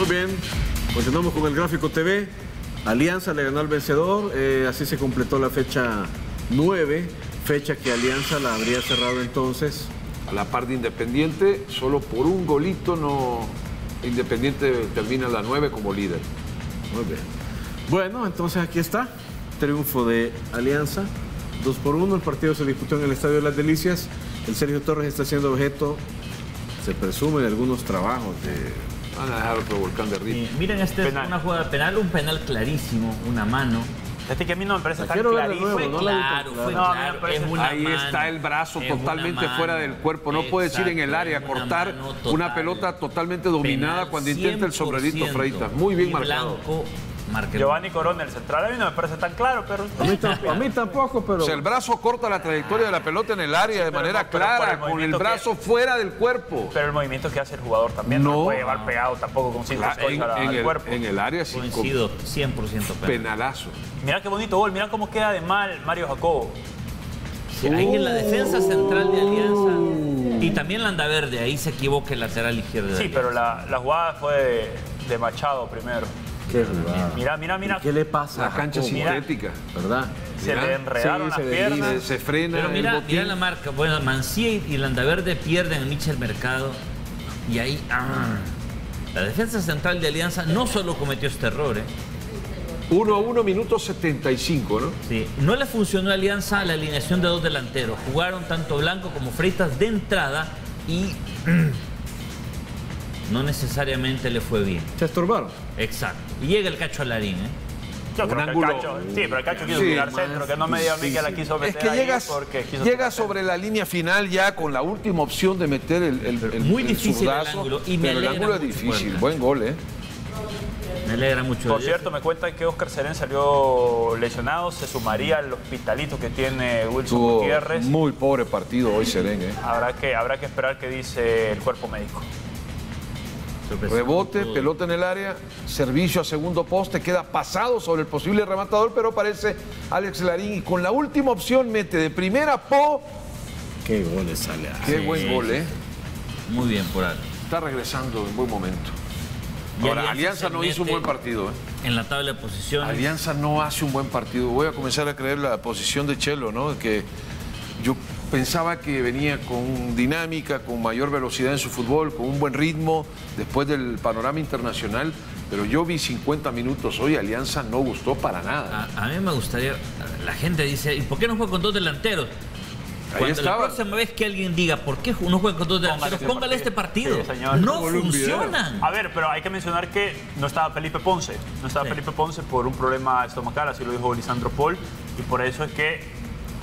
Muy bien, continuamos con el gráfico TV. Alianza le ganó al vencedor, eh, así se completó la fecha 9, fecha que Alianza la habría cerrado entonces. A la par de Independiente, solo por un golito no... Independiente termina la 9 como líder. Muy bien. Bueno, entonces aquí está, triunfo de Alianza. 2 por 1, el partido se disputó en el Estadio de las Delicias. El Sergio Torres está siendo objeto, se presume, de algunos trabajos de Van a dejar otro volcán de ritmo. Eh, miren, esta es Penal. una jugada penal, un penal clarísimo, una mano. Fíjate que a mí no me parece tan clarísimo. nuevo, Fue no claro, fue No, claro. parece- es una Ahí mano, está el brazo es una totalmente mano. fuera del cuerpo. No puedes ir en el área a es una cortar una total. pelota totalmente dominada Penal cuando intenta el sombrerito 100%. Freitas. Muy bien marcado. Blanco Giovanni Corona, el central, a mí no me parece tan claro, pero... A mí, tam- a mí tampoco, pero... O sea, el brazo corta la trayectoria de la pelota en el área de manera no, el clara, con el que- brazo fuera del cuerpo. Pero el movimiento que hace el jugador también no, puede llevar pegado tampoco con 5 La- o en, al, en al el, cuerpo. en el área sí, Coincido, 100% penal. penalazo. Mira qué bonito gol, mira cómo queda de mal Mario Jacobo. Ahí en la defensa central de Alianza y también Landaverde, ahí se equivoca el lateral izquierdo. Sí, pero la, la jugada fue de, de Machado primero. Qué jugada. Mira, mira, mira. ¿Qué le pasa? La cancha sintética. ¿Verdad? Se Mira. le enredaron Sí, las se piernas. Se, se frena Pero botín. mira la marca. Bueno, Mancía y y Landaverde pierden a Michel Mercado. Y ahí. ah, la defensa central de Alianza no solo cometió este error, ¿eh? 1 a 1, minuto 75, ¿no? Sí, no le funcionó a Alianza la alineación de dos delanteros. Jugaron tanto Blanco como Freitas de entrada y no necesariamente le fue bien. Se estorbaron. Exacto. Y llega el cacho Alarín, ¿eh? Yo creo que el Cacho, sí, pero el Cacho quiso Sí, tirar más centro, que no me diga a mí que la quiso meter Es que ahí llegas, porque quiso tirar sobre la línea final ya con la última opción de meter el, el, el- Muy el difícil el ángulo, y me pero el ángulo es difícil. Buen gol, ¿eh? Me alegra mucho. Por cierto, me cuentan que Oscar Serén salió lesionado, se sumaría al hospitalito que tiene Wilson Tuvo Gutiérrez. muy pobre partido hoy Serén, ¿eh? Habrá que, habrá que esperar qué dice el cuerpo médico. Rebote, pelota en el área, servicio a segundo poste, queda pasado sobre el posible rematador, pero aparece Alex Larín y con la última opción mete de primera Po. Qué goles sale. a- Qué Sí, buen gol. ¿eh? Muy bien por algo. Está regresando en buen momento. Y Ahora, Alianza no hizo un buen partido, ¿eh? En la tabla de posiciones. Alianza no hace un buen partido. Voy a comenzar a creer la posición de Chelo, ¿no? Que yo pensaba que venía con dinámica, con mayor velocidad en su fútbol, con un buen ritmo, después del panorama internacional. Pero yo vi 50 minutos hoy, Alianza no gustó para nada. A, a mí me gustaría. La gente dice, ¿y por qué no juega con dos delanteros? Ahí Cuando la próxima vez que alguien diga, ¿por qué no juega con dos delanteros? este Póngale este partido. partido. Sí, señor. no funcionan. A ver, pero hay que mencionar que no estaba Felipe Ponce. No estaba Sí. Felipe Ponce por un problema estomacal, así lo dijo Lisandro Paul. Y por eso es que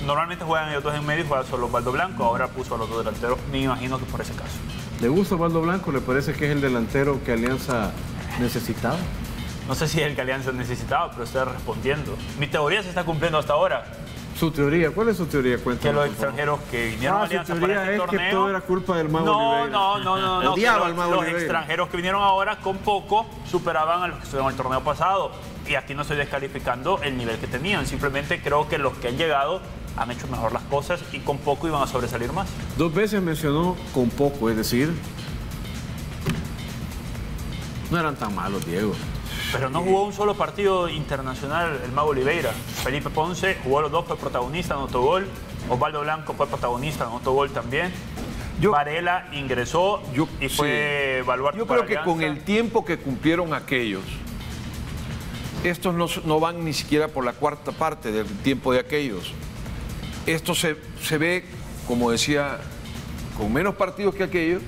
normalmente juegan ellos dos en medio y juega solo Osvaldo Blanco. Ahora puso a los dos delanteros. Me imagino que por ese caso. ¿Le gusta Osvaldo Blanco? ¿Le parece que es el delantero que Alianza necesitaba? No sé si es el que Alianza necesitaba, pero estoy respondiendo. Mi teoría se está cumpliendo hasta ahora. Su teoría, ¿cuál es su teoría? Que Cuéntanos. los por favor. extranjeros que vinieron Ah, a su Alianza teoría para este es que torneo... todo era culpa del Mago no, Oliveira. No, no, no, no. Que los- Mago Los Oliveira. extranjeros que vinieron ahora con poco superaban a los que estuvieron el torneo pasado. Y aquí no estoy descalificando el nivel que tenían. Simplemente creo que los que han llegado han hecho mejor las cosas y con poco iban a sobresalir más. Dos veces mencionó con poco, es decir, no eran tan malos, Diego. Pero no jugó un solo partido internacional el Mago Oliveira. Felipe Ponce jugó los dos, fue protagonista, anotó gol. Osvaldo Blanco fue protagonista, anotó gol también. Yo- Varela ingresó Yo- y fue sí. baluarte Yo creo que con el tiempo que cumplieron aquellos, estos no, no van ni siquiera por la cuarta parte del tiempo de aquellos. Esto se, se ve, como decía, con menos partidos que aquellos,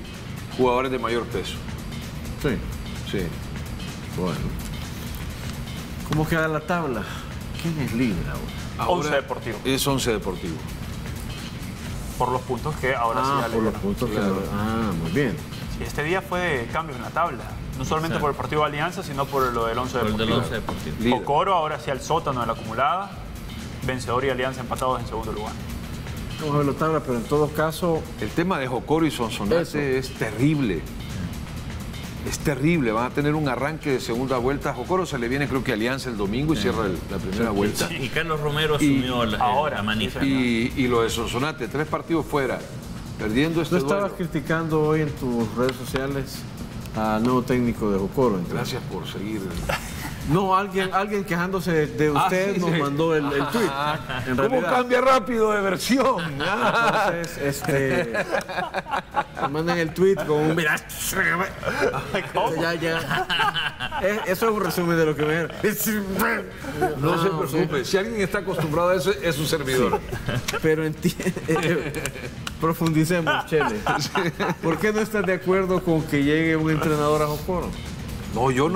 jugadores de mayor peso. Sí, Sí. bueno. ¿Cómo queda la tabla? ¿Quién es líder ahora? Once Deportivo. Es 11 Deportivo. por los puntos que ahora sí Ah, le por los puntos que... Claro. Ah, muy bien. Sí, este día fue de cambios en la tabla. No solamente Sí. por el partido de Alianza, sino por lo del 11 Por el del Deportivo. once deportivo. Líder. Cocoro ahora sí al sótano de la acumulada. Vencedor y Alianza empatados en segundo lugar. Vamos a ver la tabla, pero en todo caso, El tema de Jocoro y. Sonsonate es terrible. Es terrible. Van a tener un arranque de segunda vuelta. A Jocoro se le viene, creo que Alianza el domingo y cierra el- la primera vuelta. Y Carlos Romero asumió la, ahora, la manija. sí, Y, y lo de Sonsonate, tres partidos fuera, perdiendo este ¿no estabas duelo. criticando hoy en tus redes sociales al nuevo técnico de Jocoro. entonces. Gracias por seguir. No, alguien, alguien quejándose de Ah, usted sí, nos sí. mandó el, el tweet. En ¿Cómo realidad. cambia rápido de versión? Ah. Entonces, este. me mandan el tweet con un. Mira, ya, ya. Es- Eso es un resumen de lo que me. No se preocupe, si alguien está acostumbrado a eso, es su servidor. Pero entiende. Profundicemos, Chele. ¿Por qué no estás de acuerdo con que llegue un entrenador a Jocoro? No, yo no.